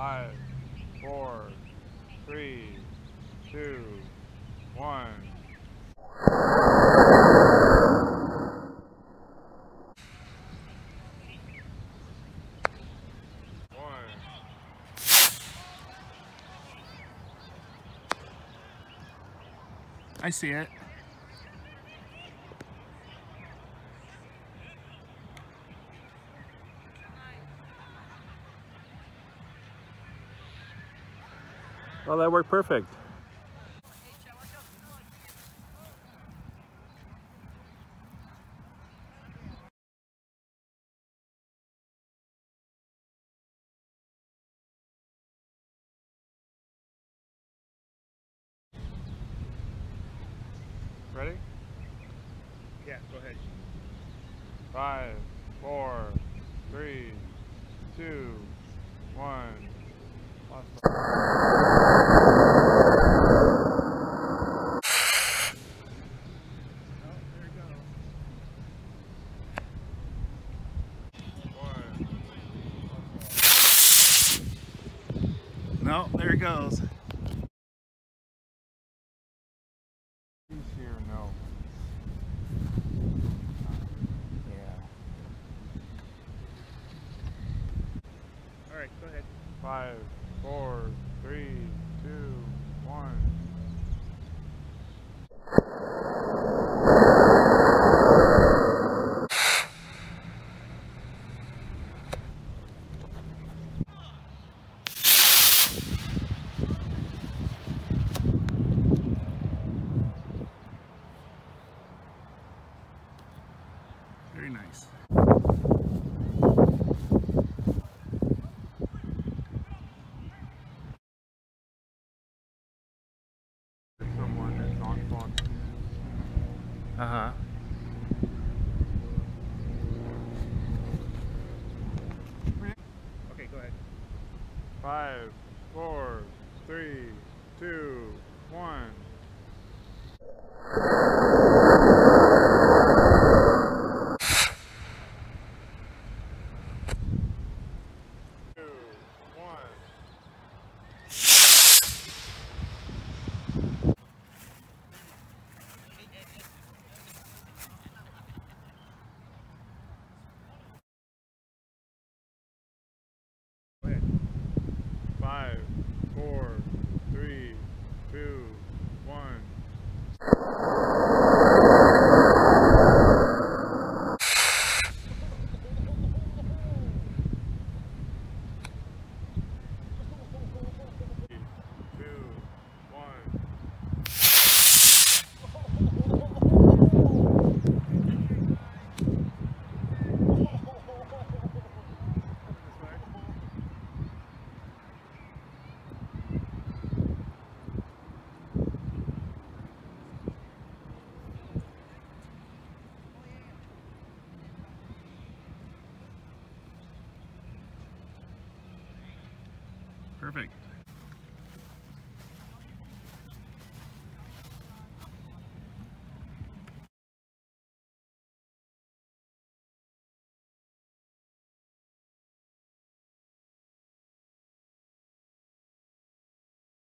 Five, four, three, two, one. I see it. Well, that worked perfect. Ready? Yeah, go ahead. Five, four, three, two, one. Last one. No, there it goes. He's here, no. Yeah. All right, go ahead. Five, four, three, two, one. Nice. Someone that's on phone. Uh huh. Okay, go ahead. Five, four, three, two, one. Two, one. Go ahead. Five, four, three, two, one. Perfect.